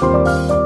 you